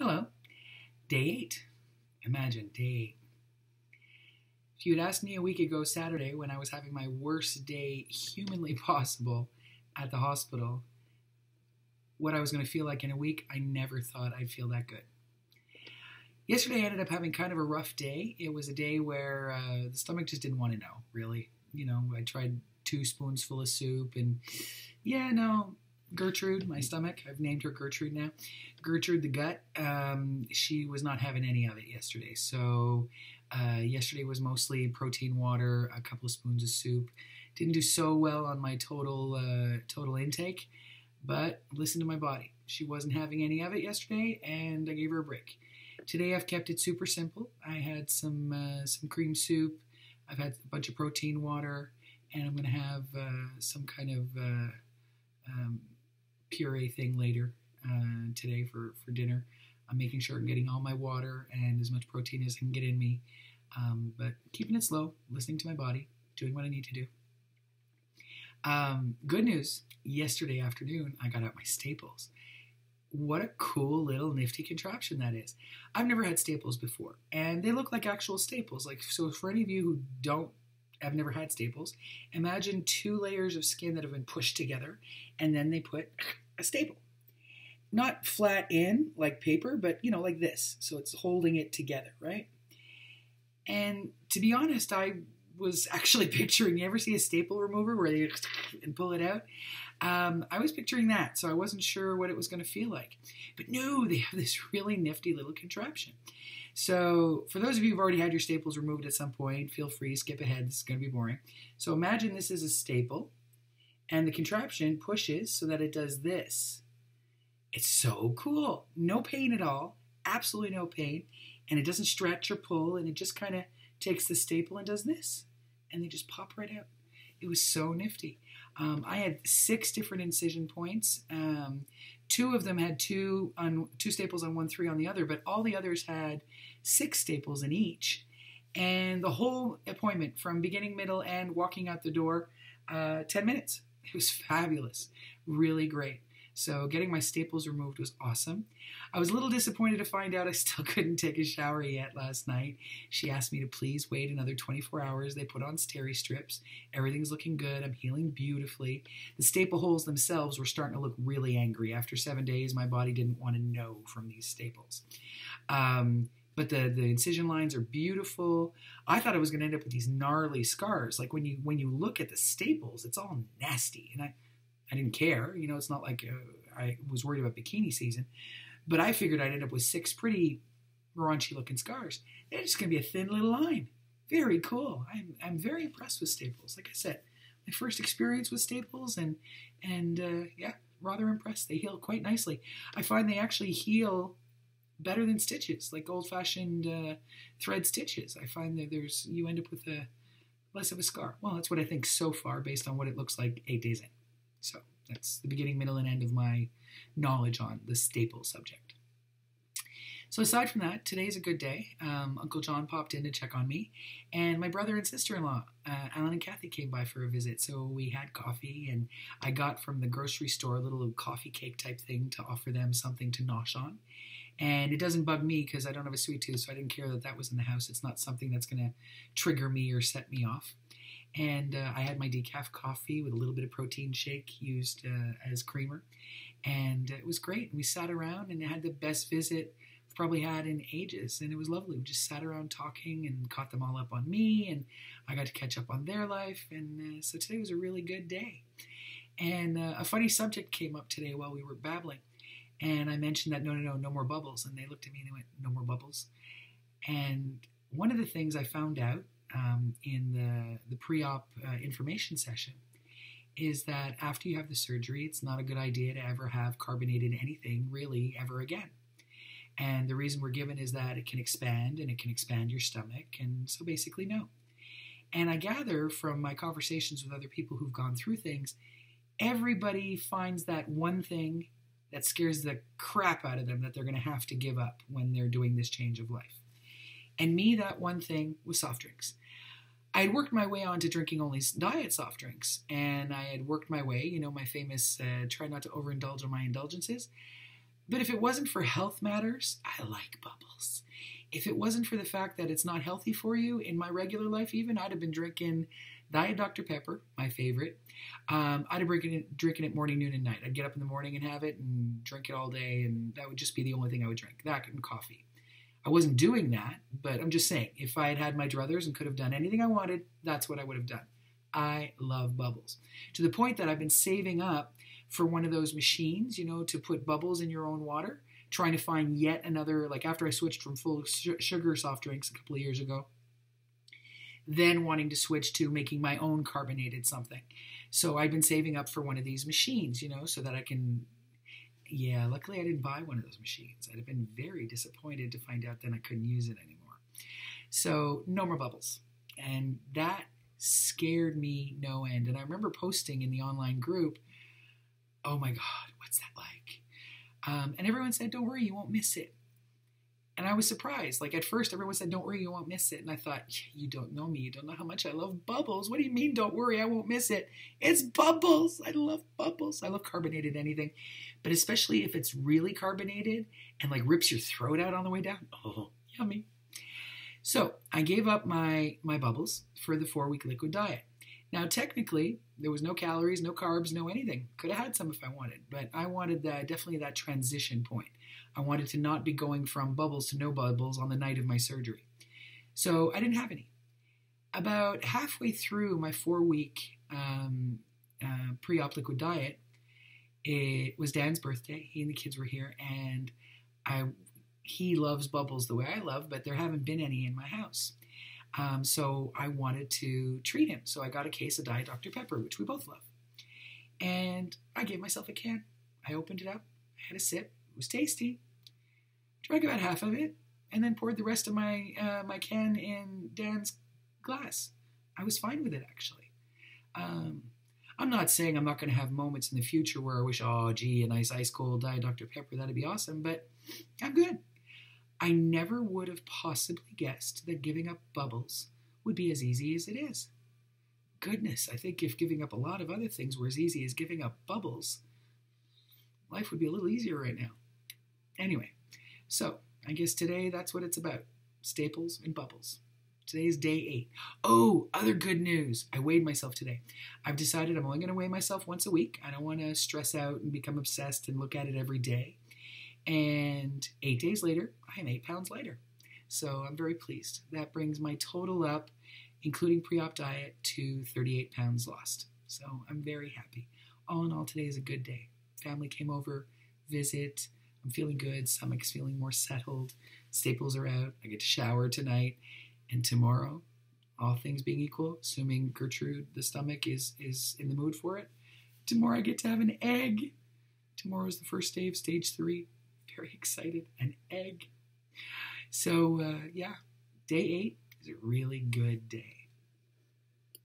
Hello. Day eight. Imagine day eight. If you had asked me a week ago Saturday when I was having my worst day humanly possible at the hospital, what I was going to feel like in a week, I never thought I'd feel that good. Yesterday, I ended up having kind of a rough day. It was a day where uh, the stomach just didn't want to know, really. You know, I tried two spoons full of soup, and yeah, no, Gertrude, my stomach, I've named her Gertrude now. Gertrude the gut, um, she was not having any of it yesterday. So uh, yesterday was mostly protein water, a couple of spoons of soup. Didn't do so well on my total uh, total intake, but listen to my body. She wasn't having any of it yesterday, and I gave her a break. Today I've kept it super simple. I had some uh, some cream soup. I've had a bunch of protein water, and I'm going to have uh, some kind of uh, um, puree thing later uh, today for, for dinner. I'm making sure I'm getting all my water and as much protein as I can get in me, um, but keeping it slow, listening to my body, doing what I need to do. Um, good news yesterday afternoon, I got out my staples. What a cool little nifty contraption that is. I've never had staples before, and they look like actual staples. Like so, for any of you who don't have never had staples, imagine two layers of skin that have been pushed together, and then they put a staple not flat in like paper, but you know, like this. So it's holding it together, right? And to be honest, I was actually picturing. You ever see a staple remover where they and pull it out? Um, I was picturing that, so I wasn't sure what it was going to feel like. But no, they have this really nifty little contraption. So, for those of you who've already had your staples removed at some point, feel free, skip ahead. This is going to be boring. So, imagine this is a staple, and the contraption pushes so that it does this. It's so cool. No pain at all. Absolutely no pain. And it doesn't stretch or pull, and it just kind of takes the staple and does this. And they just pop right out. It was so nifty. Um, I had six different incision points. Um, two of them had two on two staples on one, three on the other, but all the others had six staples in each. And the whole appointment, from beginning, middle, and walking out the door, uh, 10 minutes. It was fabulous. Really great. So getting my staples removed was awesome. I was a little disappointed to find out I still couldn't take a shower yet last night. She asked me to please wait another 24 hours. They put on steri strips. Everything's looking good. I'm healing beautifully. The staple holes themselves were starting to look really angry. After seven days, my body didn't want to know from these staples. Um, but the, the incision lines are beautiful. I thought I was going to end up with these gnarly scars. Like when you when you look at the staples, it's all nasty. And I I didn't care. You know, it's not like uh, I was worried about bikini season, but I figured I'd end up with six pretty raunchy looking scars. They're just going to be a thin little line. Very cool. I'm, I'm very impressed with Staples. Like I said, my first experience with Staples, and and uh, yeah, rather impressed. They heal quite nicely. I find they actually heal better than stitches, like old fashioned uh, thread stitches. I find that there's you end up with a less of a scar. Well, that's what I think so far, based on what it looks like eight days in. So that's the beginning, middle, and end of my knowledge on the staple subject. So aside from that, today's a good day. Um, Uncle John popped in to check on me, and my brother and sister-in-law, uh, Alan and Kathy, came by for a visit. So we had coffee, and I got from the grocery store a little coffee cake type thing to offer them something to nosh on. And it doesn't bug me because I don't have a sweet tooth, so I didn't care that that was in the house. It's not something that's going to trigger me or set me off and uh, I had my decaf coffee with a little bit of protein shake used uh, as creamer, and it was great. And we sat around and had the best visit probably had in ages, and it was lovely. We just sat around talking and caught them all up on me, and I got to catch up on their life, and uh, so today was a really good day. And uh, a funny subject came up today while we were babbling, and I mentioned that no, no, no, no more bubbles, and they looked at me and they went, "No more bubbles," and one of the things I found out um, in the, the pre op uh, information session is that after you have the surgery, it's not a good idea to ever have carbonated anything really ever again. And the reason we're given is that it can expand and it can expand your stomach. And so basically, no. And I gather from my conversations with other people who've gone through things, everybody finds that one thing that scares the crap out of them that they're going to have to give up when they're doing this change of life. And me, that one thing was soft drinks. I had worked my way on to drinking only diet soft drinks, and I had worked my way, you know, my famous uh, try not to overindulge on my indulgences. but if it wasn't for health matters, I like bubbles. If it wasn't for the fact that it's not healthy for you in my regular life, even I'd have been drinking Diet Dr. Pepper, my favorite. Um, I'd drinking it, drinking it morning, noon, and night. I'd get up in the morning and have it and drink it all day, and that would just be the only thing I would drink. That and coffee. I wasn't doing that, but I'm just saying, if I had had my druthers and could have done anything I wanted, that's what I would have done. I love bubbles to the point that I've been saving up for one of those machines, you know, to put bubbles in your own water, trying to find yet another, like after I switched from full sugar soft drinks a couple of years ago, then wanting to switch to making my own carbonated something. So I've been saving up for one of these machines, you know, so that I can. Yeah, luckily I didn't buy one of those machines. I'd have been very disappointed to find out that I couldn't use it anymore. So no more bubbles. And that scared me no end. And I remember posting in the online group, oh my God, what's that like? Um, and everyone said, don't worry, you won't miss it. And I was surprised. Like at first, everyone said, "Don't worry, you won't miss it." And I thought, "You don't know me. You don't know how much I love bubbles. What do you mean, don't worry, I won't miss it? It's bubbles. I love bubbles. I love carbonated anything, but especially if it's really carbonated and like rips your throat out on the way down. Oh, yummy." So I gave up my my bubbles for the four week liquid diet. Now, technically, there was no calories, no carbs, no anything. Could have had some if I wanted, but I wanted that definitely that transition point. I wanted to not be going from bubbles to no bubbles on the night of my surgery. So I didn't have any. About halfway through my four week um, uh, pre op liquid diet, it was Dan's birthday. He and the kids were here, and I he loves bubbles the way I love, but there haven't been any in my house. Um, so I wanted to treat him. So I got a case of Diet Dr. Pepper, which we both love. And I gave myself a can. I opened it up, I had a sip. It was tasty. Drank about half of it, and then poured the rest of my uh, my can in Dan's glass. I was fine with it actually. Um, I'm not saying I'm not going to have moments in the future where I wish, oh, gee, a nice ice cold Diet Dr. Pepper, that'd be awesome, but I'm good. I never would have possibly guessed that giving up bubbles would be as easy as it is. Goodness, I think if giving up a lot of other things were as easy as giving up bubbles, life would be a little easier right now. Anyway, so I guess today that's what it's about staples and bubbles. Today's day eight. Oh, other good news. I weighed myself today. I've decided I'm only going to weigh myself once a week. I don't want to stress out and become obsessed and look at it every day. And eight days later, I am eight pounds lighter. So I'm very pleased. That brings my total up, including pre op diet, to 38 pounds lost. So I'm very happy. All in all, today is a good day. Family came over, visit. I'm feeling good. Stomach's feeling more settled. Staples are out. I get to shower tonight. And tomorrow, all things being equal, assuming Gertrude, the stomach, is, is in the mood for it, tomorrow I get to have an egg. Tomorrow is the first day of stage three very excited. An egg. So, uh, yeah, day eight is a really good day.